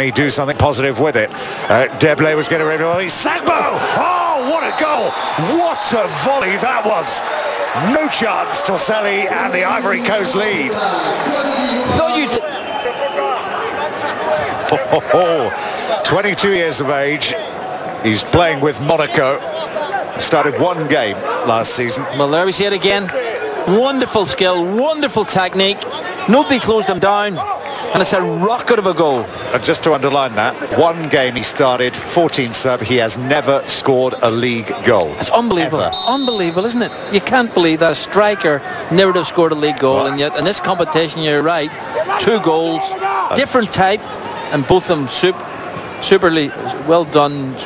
he do something positive with it. Uh, Deblay was getting ready to volley. Sagbo! Oh, what a goal! What a volley that was! No chance, Toselli and the Ivory Coast lead. Thought you. Oh, oh, 22 years of age. He's playing with Monaco. Started one game last season. Well, there we see it again. Wonderful skill, wonderful technique. Nobody closed him down. And it's a rocket of a goal. And just to underline that, one game he started, 14 sub, he has never scored a league goal. It's unbelievable. Ever. Unbelievable, isn't it? You can't believe that a striker never would have scored a league goal, and yet in this competition, you're right, two goals, different type, and both of them super, superly well done,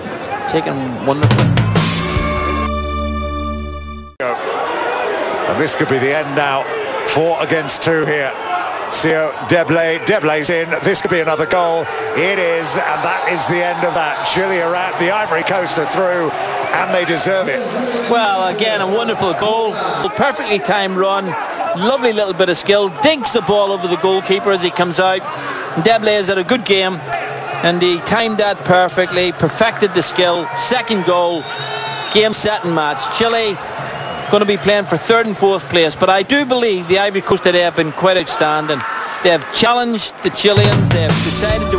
taken wonderfully. And this could be the end now. Four against two here. Sio Deblay, Deblay's in. This could be another goal. It is, and that is the end of that. Chile are out, the Ivory Coast are through, and they deserve it. Well, again, a wonderful goal. Perfectly timed run. Lovely little bit of skill. Dinks the ball over the goalkeeper as he comes out. Deblay has had a good game, and he timed that perfectly, perfected the skill. Second goal, game, set, and match. Chile going to be playing for third and fourth place. But I do believe the Ivory Coast today have been quite outstanding. They have challenged the Chileans. They have decided